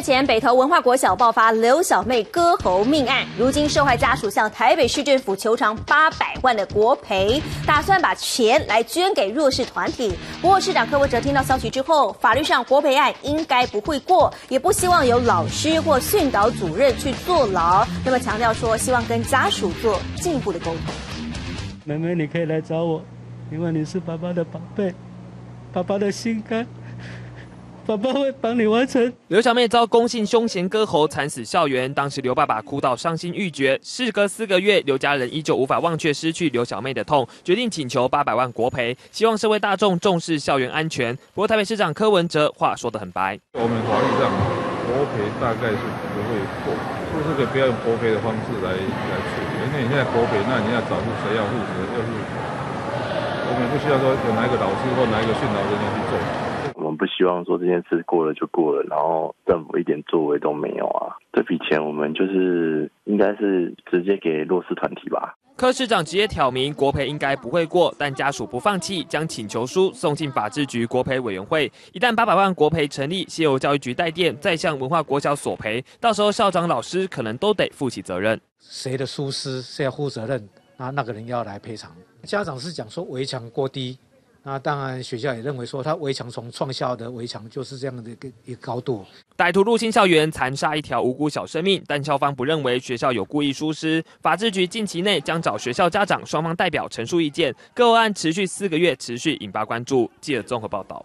前，北投文化国小爆发刘小妹割喉命案，如今受害家属向台北市政府求偿八百万的国赔，打算把钱来捐给弱势团体。不过市长柯文哲听到消息之后，法律上国赔案应该不会过，也不希望有老师或训导主任去坐牢。那么强调说，希望跟家属做进一步的沟通。妹妹，你可以来找我，因为你是爸爸的宝贝，爸爸的心肝。爸爸会帮你完成。刘小妹遭公姓凶嫌割喉惨死校园，当时刘爸爸哭到伤心欲绝。事隔四个月，刘家人依旧无法忘却失去刘小妹的痛，决定请求八百万国赔，希望社会大众重视校园安全。不过台北市长柯文哲话说得很白，我们法律上国赔大概是不会过，是不是可以不要用国赔的方式来来处理？因为你现在国赔，那你要找出谁要负责，要是我们不需要说有哪一个老师或哪一个训导人员去做。不希望说这件事过了就过了，然后政府一点作为都没有啊！这笔钱我们就是应该是直接给弱势团体吧。柯市长直接挑明国赔应该不会过，但家属不放弃，将请求书送进法制局国赔委员会。一旦八百万国赔成立，先由教育局代垫，再向文化国小索赔，到时候校长、老师可能都得负起责任。谁的疏失是要负责任？那那个人要来赔偿。家长是讲说围墙过低。那当然，学校也认为说，他围墙从创校的围墙就是这样的一个一个高度。歹徒入侵校园，残杀一条无辜小生命，但校方不认为学校有故意疏失。法制局近期内将找学校家长双方代表陈述意见。个案持续四个月，持续引发关注。记者综合报道。